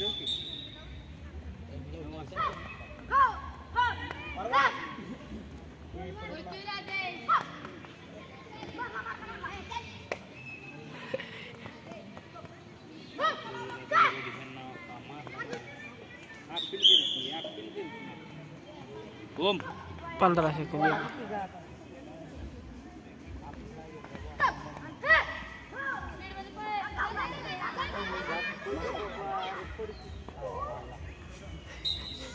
Belum. Pantas sih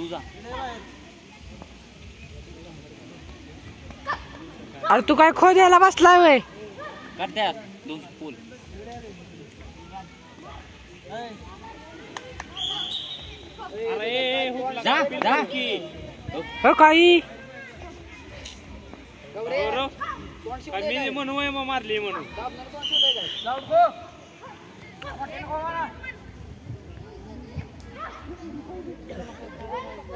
तुझा अरे तू काय खो द्यायला बसलाय वय? करत्यात दोन पूल हो काही. म्हणून मारली म्हणून.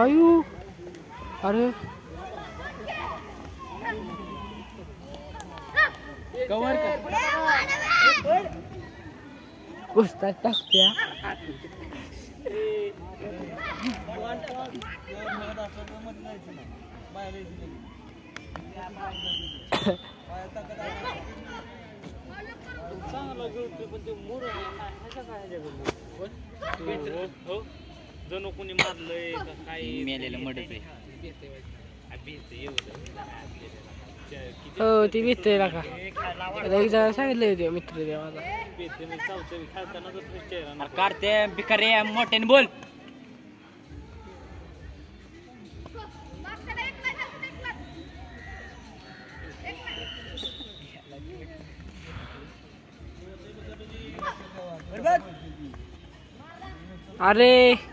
आयु अरे। कवर कर। कुस्ता टाकत्या चांगला गळतोय पण ते मोर ह्याच्या काय ह्याच्याकडून? हो जणू कोणी मारलंय का काय मेलेलं मडच हो ती भेटते ना का? एक जण सांगितलं होते मित्र माझा करते बिकारे मोठ्याने बोल. अरे!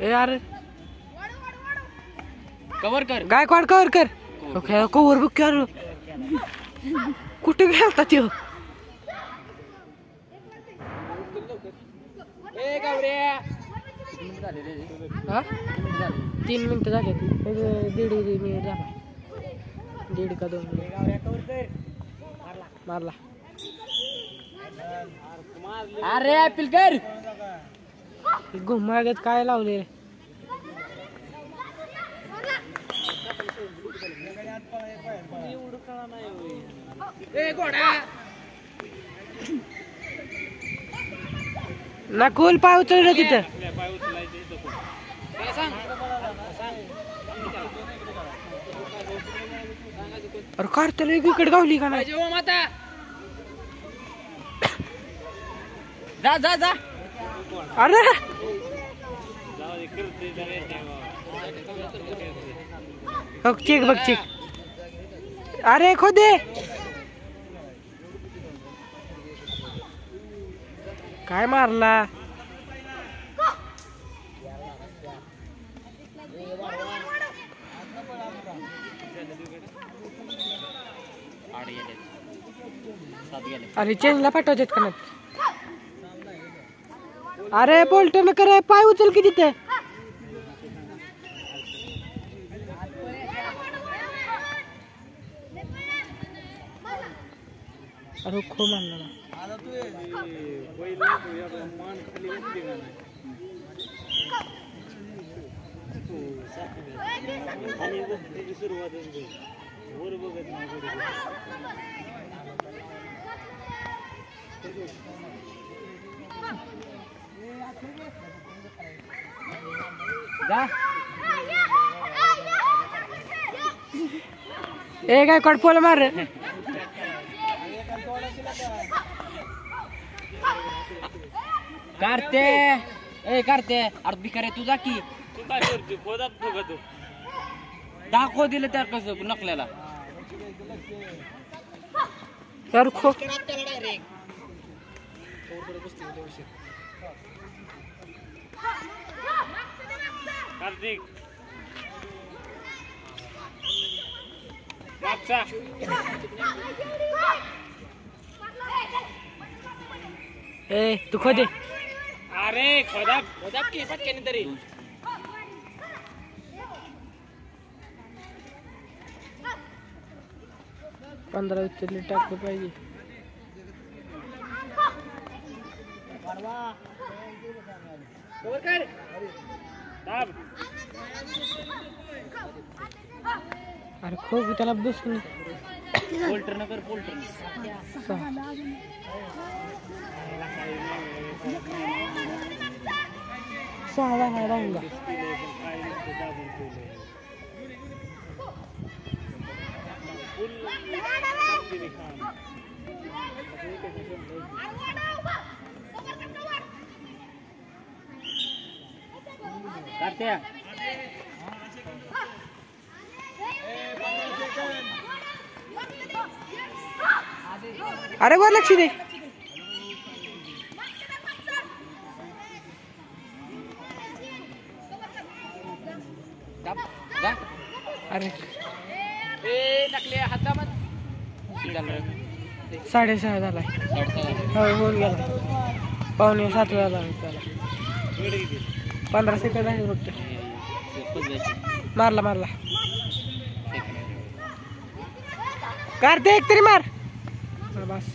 ए अरे। कवर कर। गायकवाड कवर कर। ओके कवर बघ कर कुठे गेलता त्यो। हा? तीन मिनिटं झाले दीड मिनिट झाला दीड का दोन मिनिट। मारला अरे पिलकर कर. घुमागत काय लावले? ना खोल पाय रे तिथं. अरे कार त्याला इकडे गावली का नाही? जा जा जा. अरे. बघ चिक बघ चिक अरे खोदे काय मारला? अरे चेंजला पाठवतात का अरे बोलतो करे पाय उचल की तिथे अरे खो ना मान नाही आणि बघ, त्याची सुरुवातच बघ. वर बघत नाही ए काय कडपोल मार रे. करते. ए करते. अरे भिकारे तू जा की. दाखव दिलं त्या कसं नकल्याला. यार खो कार्तिक ए तू खो दे. अरे खोदात दाब की पटकेने तरी? पंधरा उचलले टाकलं पाहिजे दाब अरे खो की त्याला बसून पोल्टर नकर पोल्टर सहा. सहा झाला राहून करते अरे वर लक्ष दे। अरे। ए नकले हाता मत। साडेसहा झालाय हो होऊन गेला पावणे सात झाला त्याला पंधरा सेकंद आहे फक्त मारला मारला। कार्तिक तरी मार। हा, बस।